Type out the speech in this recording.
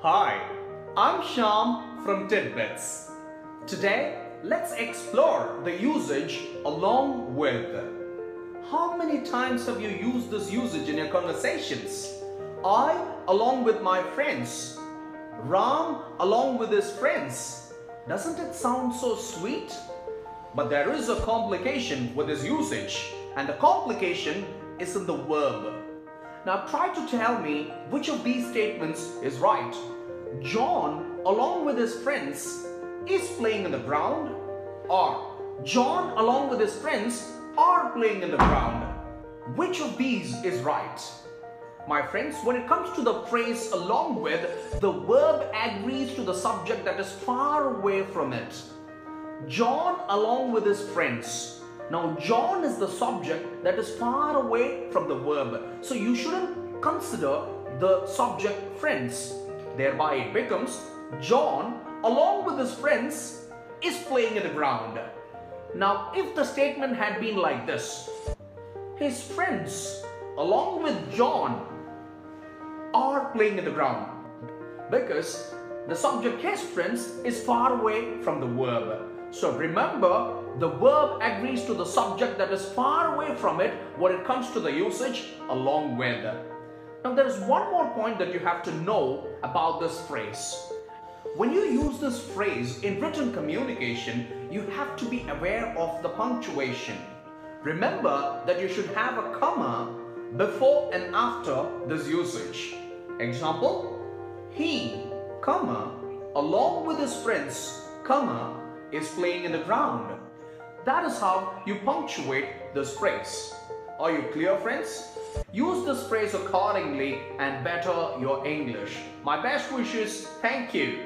Hi, I'm Shyam from Titbits. Today, let's explore the usage along with. How many times have you used this usage in your conversations? I along with my friends. Ram along with his friends. Doesn't it sound so sweet? But there is a complication with this usage, and the complication is in the verb. Now try to tell me which of these statements is right. John, along with his friends, is playing in the ground, or John, along with his friends, are playing in the ground. Which of these is right? My friends, when it comes to the phrase along with, the verb agrees to the subject that is far away from it. John along with his friends. Now, John is the subject that is far away from the verb. So, you shouldn't consider the subject friends. Thereby, it becomes John along with his friends is playing in the ground. Now, if the statement had been like this, his friends along with John are playing in the ground because the subject his friends is far away from the verb. So remember, the verb agrees to the subject that is far away from it when it comes to the usage along with. Now there is one more point that you have to know about this phrase. When you use this phrase in written communication, you have to be aware of the punctuation. Remember that you should have a comma before and after this usage. Example, he, comma, along with his friends, comma, is playing in the ground. That is how you punctuate this phrase. Are you clear friends? Use this phrase accordingly and better your English. My best wishes. Thank you.